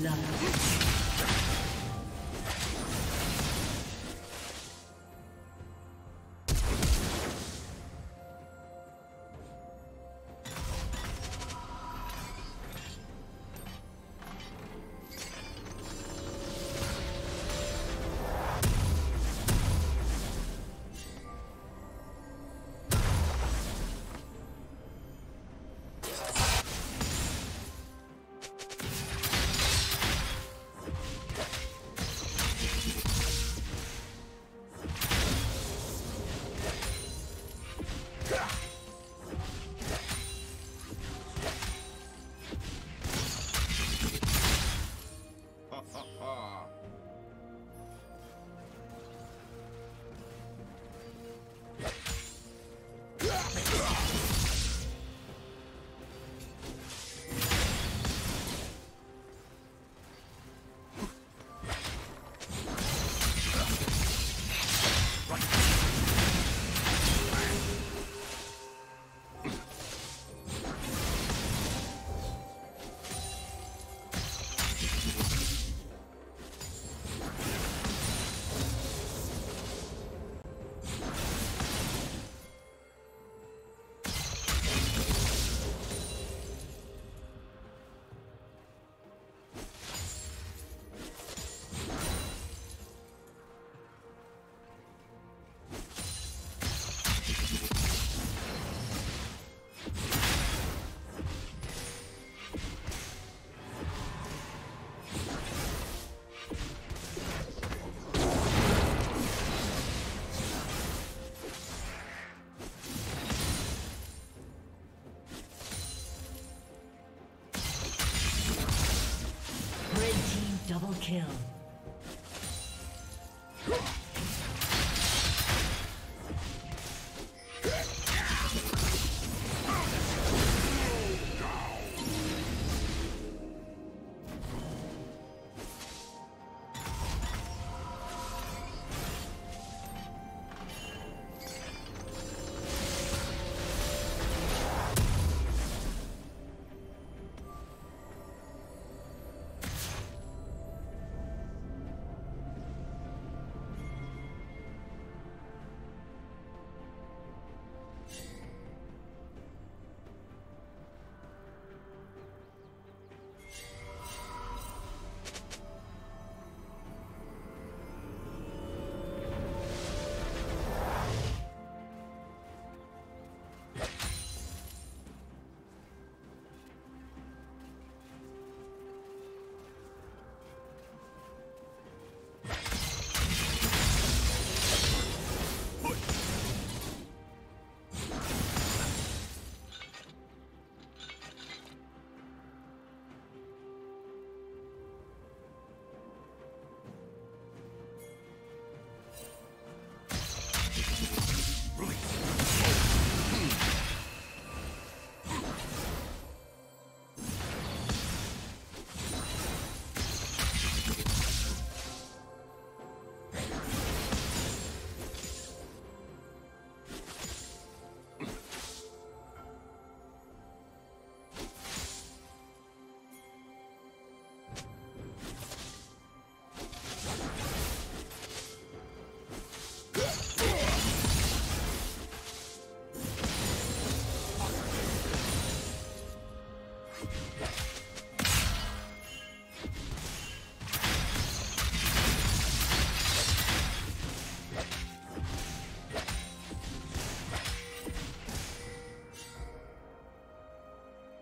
Blood. Kill.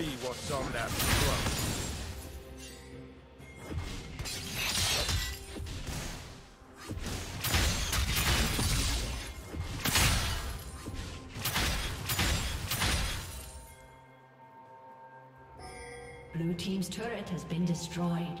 See what's on that front. Blue Team's turret has been destroyed.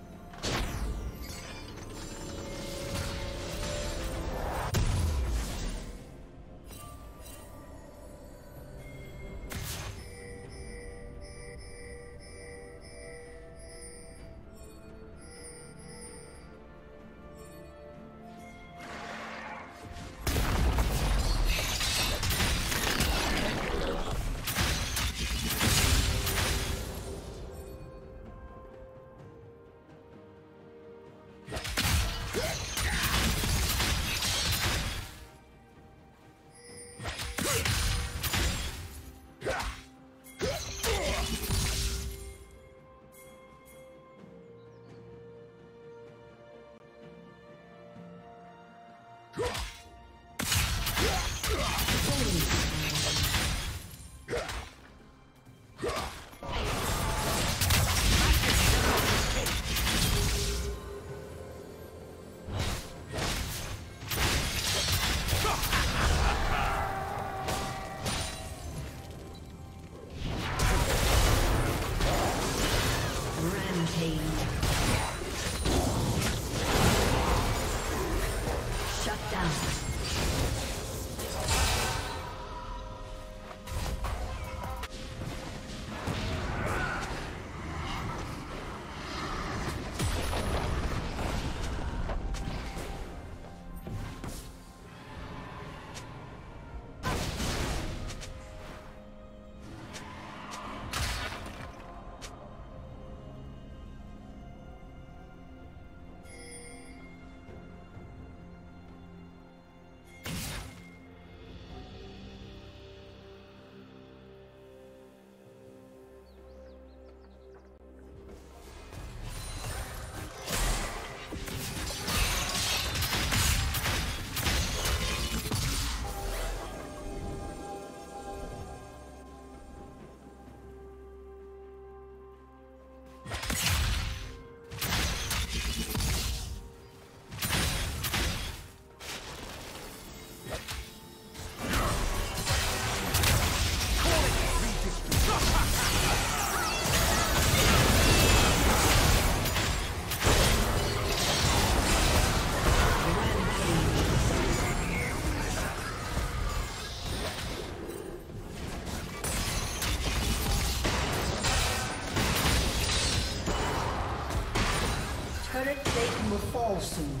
Soon. Destroyed.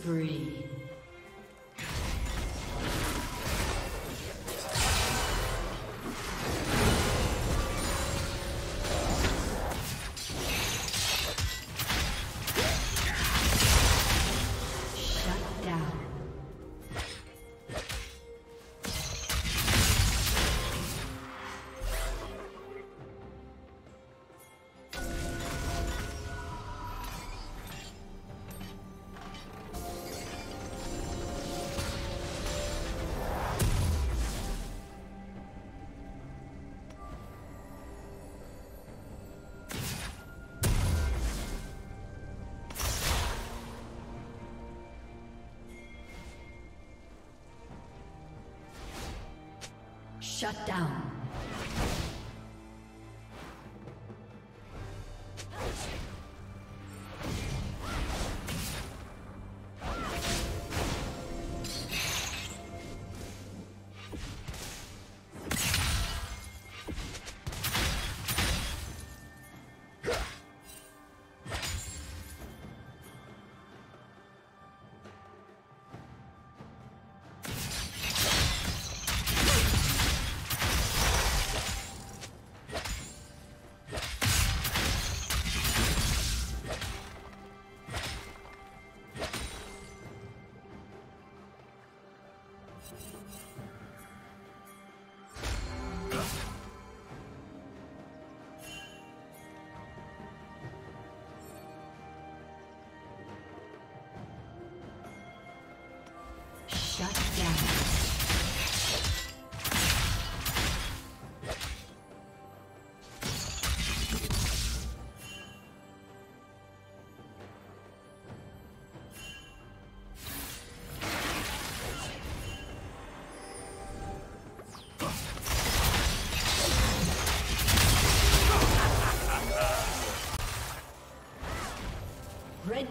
Spree. Shut down.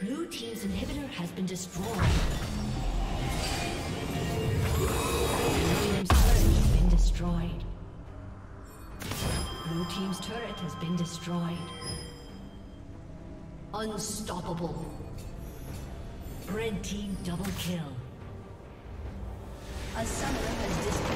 Blue team's inhibitor has been destroyed. Blue team's turret has been destroyed. Blue team's turret has been destroyed. Unstoppable. Red team double kill. A summoner has disconnected.